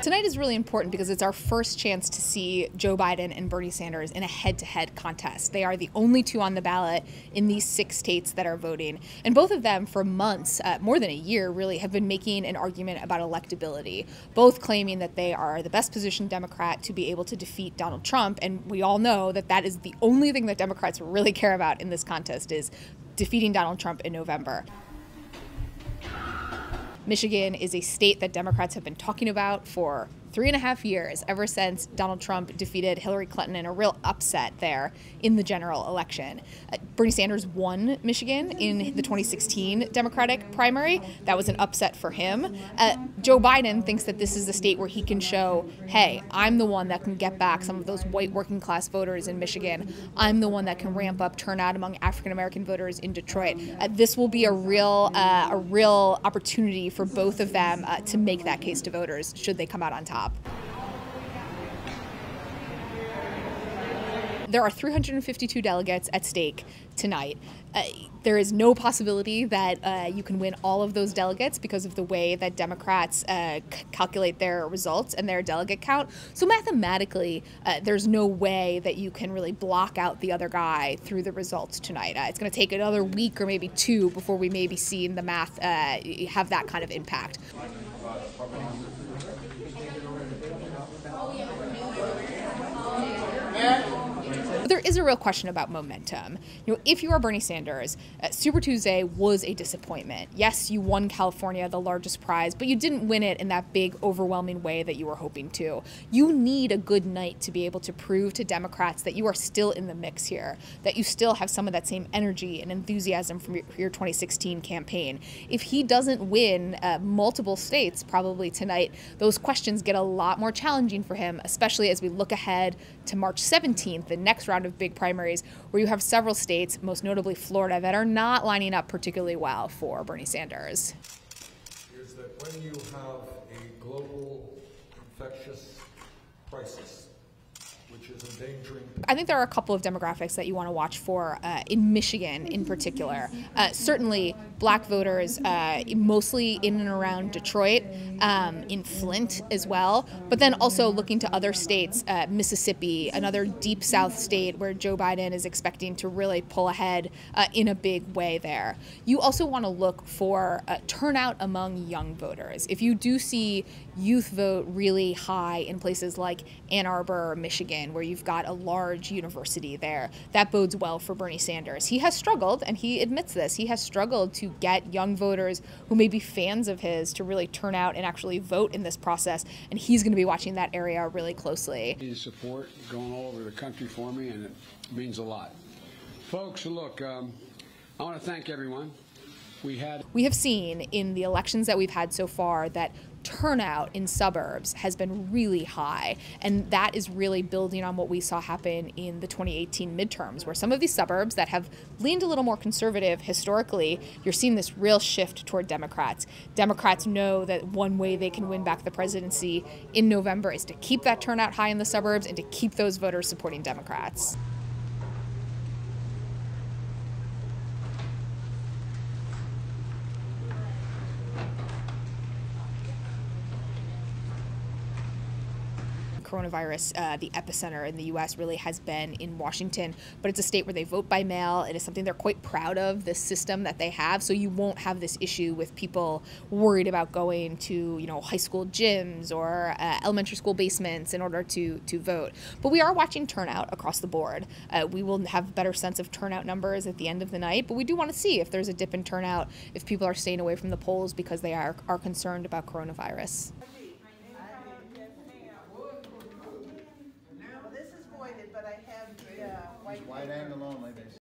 Tonight is really important because it's our first chance to see Joe Biden and Bernie Sanders in a head to head contest. They are the only two on the ballot in these six states that are voting. And both of them, for months, uh, more than a year really, have been making an argument about electability, both claiming that they are the best positioned Democrat to be able to defeat Donald Trump. And we all know that that is the only thing that Democrats really care about in this contest is defeating Donald Trump in November. Michigan is a state that Democrats have been talking about for three and a half years, ever since Donald Trump defeated Hillary Clinton in a real upset there in the general election. Uh, Bernie Sanders won Michigan in the 2016 Democratic primary. That was an upset for him. Uh, Joe Biden thinks that this is the state where he can show, hey, I'm the one that can get back some of those white working class voters in Michigan. I'm the one that can ramp up turnout among African American voters in Detroit. Uh, this will be a real, uh, a real opportunity for both of them uh, to make that case to voters should they come out on top top. There are 352 delegates at stake tonight. Uh, there is no possibility that uh, you can win all of those delegates because of the way that Democrats uh, calculate their results and their delegate count. So mathematically, uh, there's no way that you can really block out the other guy through the results tonight. Uh, it's going to take another week or maybe two before we maybe see the math uh, have that kind of impact. Gel. There is a real question about momentum. You know, if you are Bernie Sanders, uh, Super Tuesday was a disappointment. Yes, you won California, the largest prize, but you didn't win it in that big, overwhelming way that you were hoping to. You need a good night to be able to prove to Democrats that you are still in the mix here, that you still have some of that same energy and enthusiasm from your, your 2016 campaign. If he doesn't win uh, multiple states probably tonight, those questions get a lot more challenging for him, especially as we look ahead to March 17th, the next round of big primaries, where you have several states, most notably Florida, that are not lining up particularly well for Bernie Sanders. Is that when you have a global infectious crisis, I think there are a couple of demographics that you want to watch for uh, in Michigan in particular. Uh, certainly, black voters, uh, mostly in and around Detroit, um, in Flint as well, but then also looking to other states, uh, Mississippi, another deep South state where Joe Biden is expecting to really pull ahead uh, in a big way there. You also want to look for turnout among young voters. If you do see youth vote really high in places like Ann Arbor, Michigan, where you've got a large university there. That bodes well for Bernie Sanders. He has struggled, and he admits this, he has struggled to get young voters who may be fans of his to really turn out and actually vote in this process, and he's going to be watching that area really closely. His support going all over the country for me, and it means a lot. Folks, look, um, I want to thank everyone. We had we have seen in the elections that we've had so far that turnout in suburbs has been really high. And that is really building on what we saw happen in the 2018 midterms, where some of these suburbs that have leaned a little more conservative historically, you're seeing this real shift toward Democrats. Democrats know that one way they can win back the presidency in November is to keep that turnout high in the suburbs and to keep those voters supporting Democrats. Coronavirus, uh, the epicenter in the U.S. really has been in Washington, but it's a state where they vote by mail. It is something they're quite proud of, this system that they have. So you won't have this issue with people worried about going to, you know, high school gyms or uh, elementary school basements in order to to vote. But we are watching turnout across the board. Uh, we will have a better sense of turnout numbers at the end of the night, but we do want to see if there's a dip in turnout, if people are staying away from the polls because they are, are concerned about coronavirus. Wide angle only, they